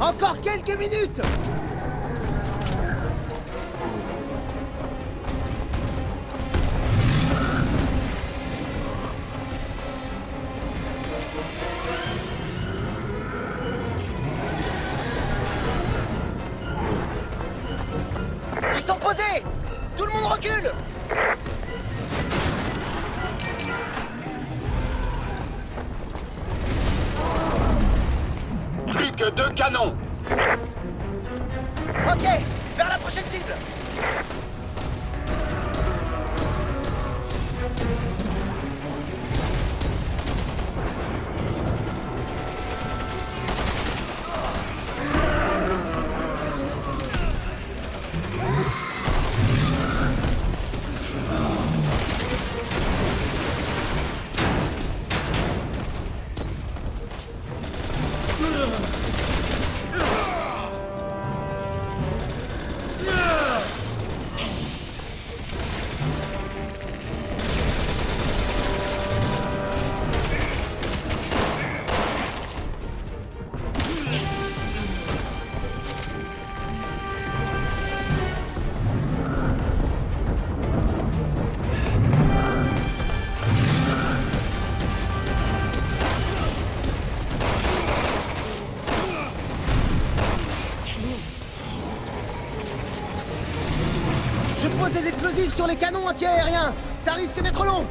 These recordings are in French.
Encore quelques minutes sur les canons anti-aériens. Ça risque d'être long.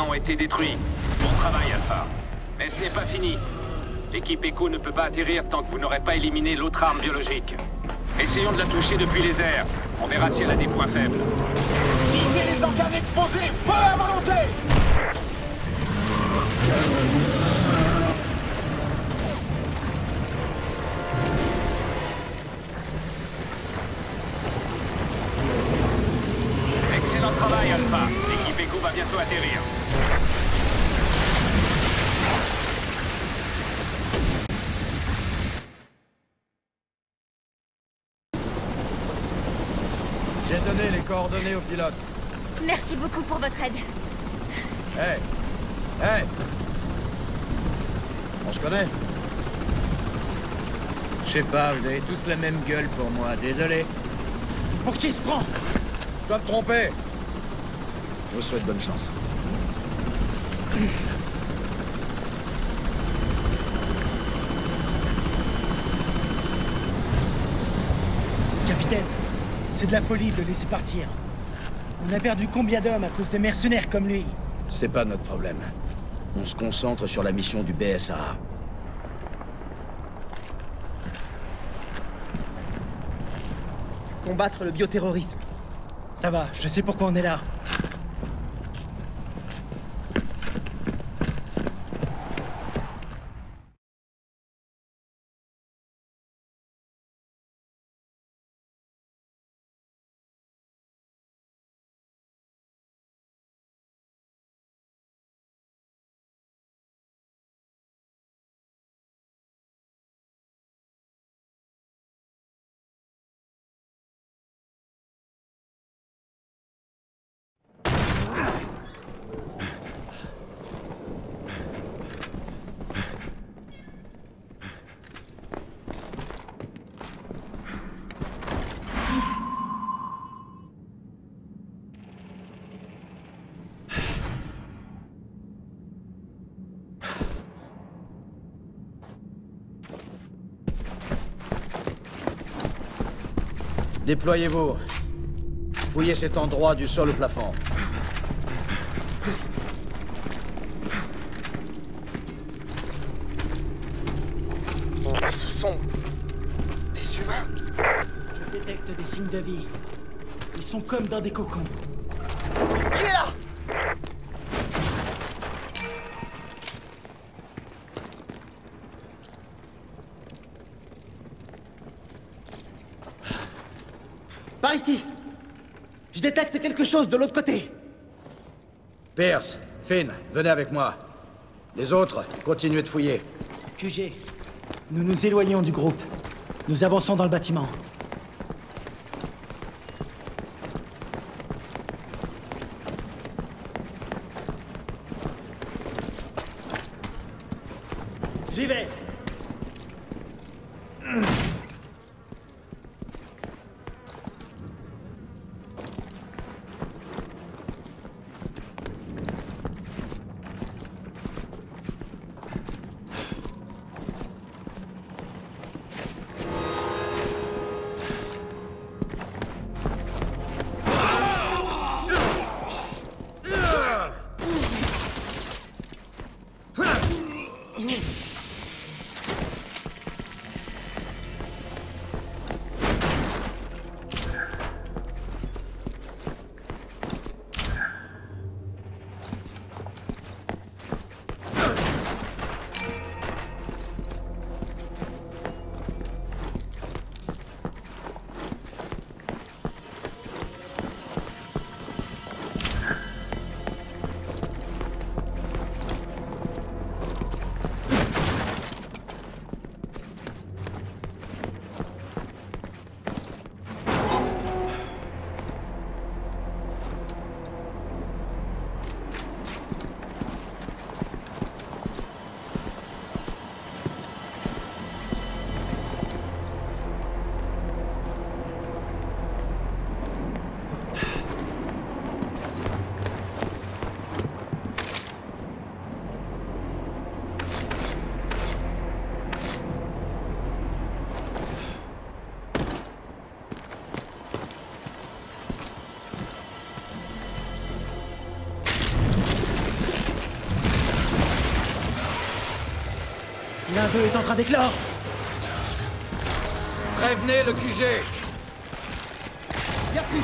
Ont été détruits. Bon travail, Alpha. Mais ce n'est pas fini. L'équipe Echo ne peut pas atterrir tant que vous n'aurez pas éliminé l'autre arme biologique. Essayons de la toucher depuis les airs. On verra si elle a des points faibles. Visez les exposés Feu à volonté au pilote. Merci beaucoup pour votre aide. Hey Hey On se connaît Je sais pas, vous avez tous la même gueule pour moi, désolé. Pour qui il se prend? Je dois me tromper Je vous souhaite bonne chance. Capitaine, c'est de la folie de le laisser partir. On a perdu combien d'hommes à cause de mercenaires comme lui C'est pas notre problème. On se concentre sur la mission du BSA. Combattre le bioterrorisme. Ça va, je sais pourquoi on est là. Déployez-vous. Fouillez cet endroit du sol au plafond. Ce sont... des humains Je détecte des signes de vie. Ils sont comme dans des cocons. Chose de l'autre côté Pierce, Finn, venez avec moi. Les autres, continuez de fouiller. QG, nous nous éloignons du groupe. Nous avançons dans le bâtiment. J'y vais L'un d'eux est en train d'éclore Prévenez le QG Merci.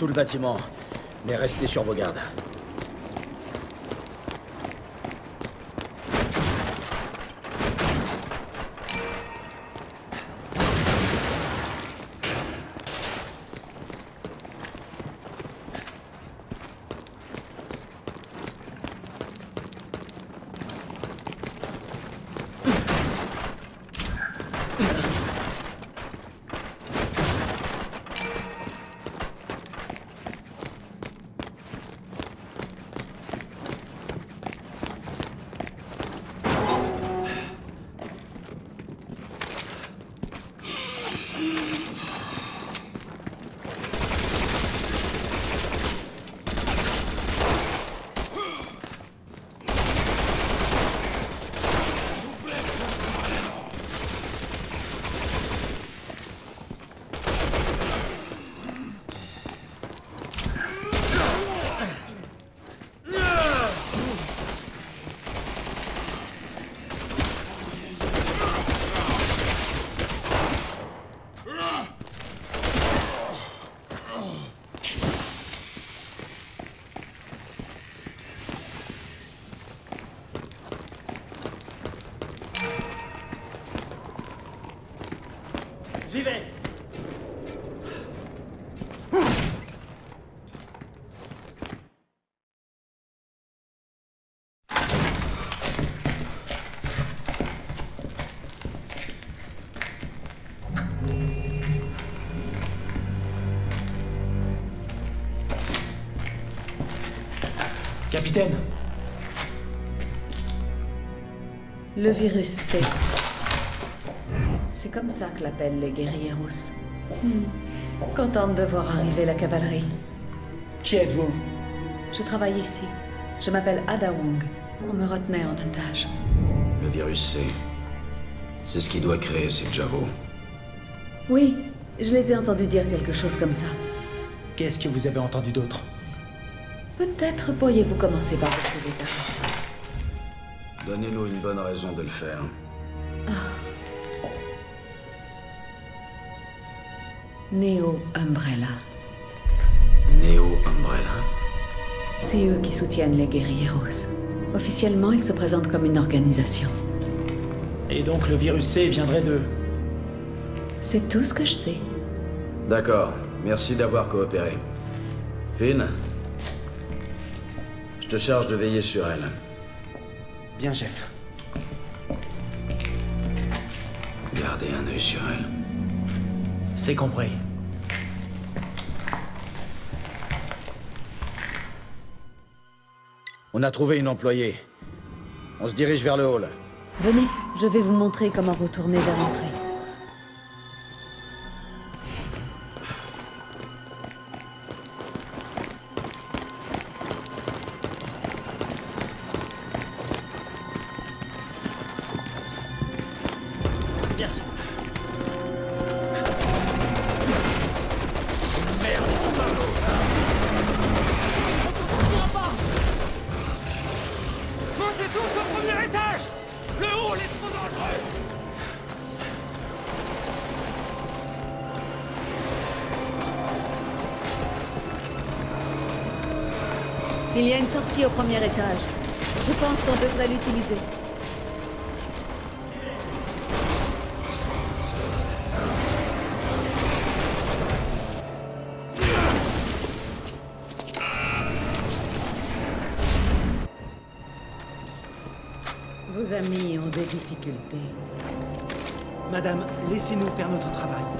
Tout le bâtiment, mais restez sur vos gardes. Capitaine, Le virus C. C'est comme ça que l'appellent les guerrieros. Hmm. Contente de voir arriver la cavalerie. qui êtes-vous? Je travaille ici. Je m'appelle Ada Wong. On me retenait en otage. Le virus C. C'est ce qui doit créer ces Javos. Oui, je les ai entendus dire quelque chose comme ça. Qu'est-ce que vous avez entendu d'autre? Peut-être pourriez-vous commencer par les armes. Donnez-nous une bonne raison de le faire. Neo Umbrella. Neo Umbrella? C'est eux qui soutiennent les guerrieros. Officiellement, ils se présentent comme une organisation. Et donc le virus C viendrait de... C'est tout ce que je sais. D'accord. Merci d'avoir coopéré. Finn? Te charge de veiller sur elle. Bien, chef. Gardez un œil sur elle. C'est compris. On a trouvé une employée. On se dirige vers le hall. Venez, je vais vous montrer comment retourner vers l'entrée. Au premier étage. Je pense qu'on devrait l'utiliser. Vos amis ont des difficultés. Madame, laissez-nous faire notre travail.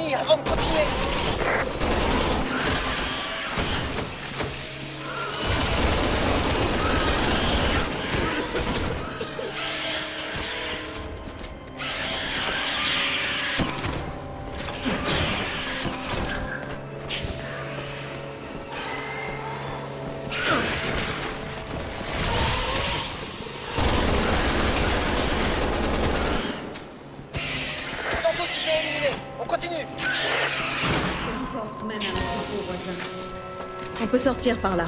Éliminer ces continue Ça nous porte même à l'entrepôt voisin. On peut sortir par là.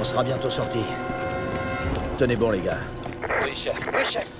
On sera bientôt sortis. Tenez bon, les gars. Oui, chef. Oui, chef.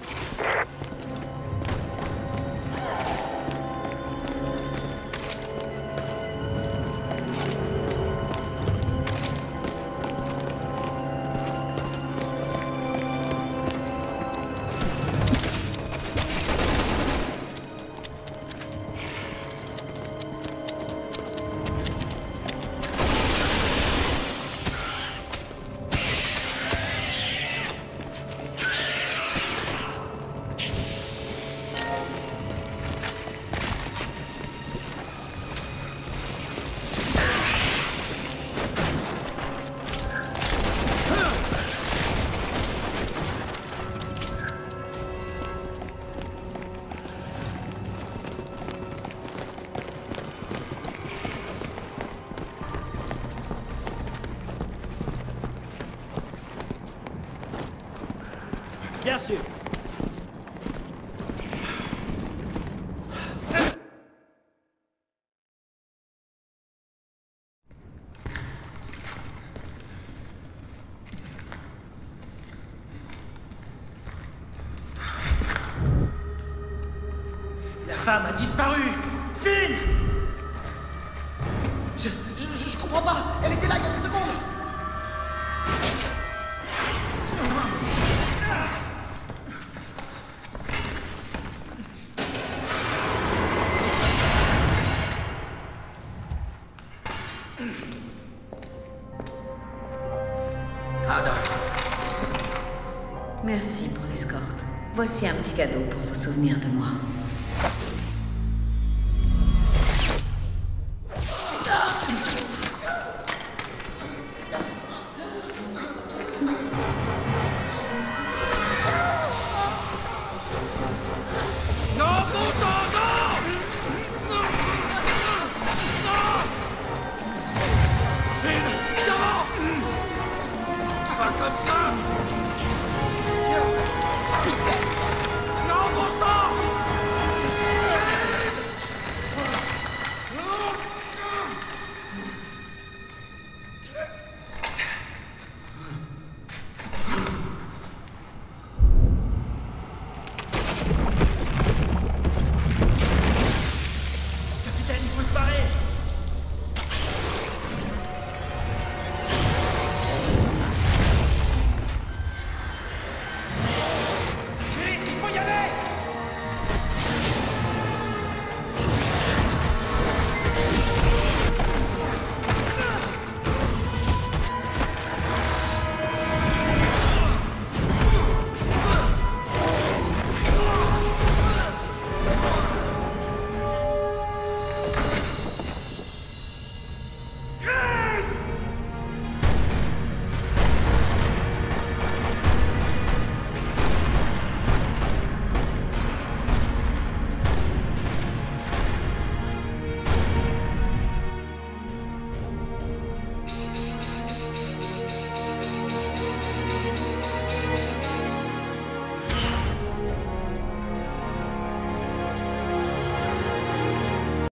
Bien sûr. Merci pour l'escorte. Voici un petit cadeau pour vous souvenir de moi.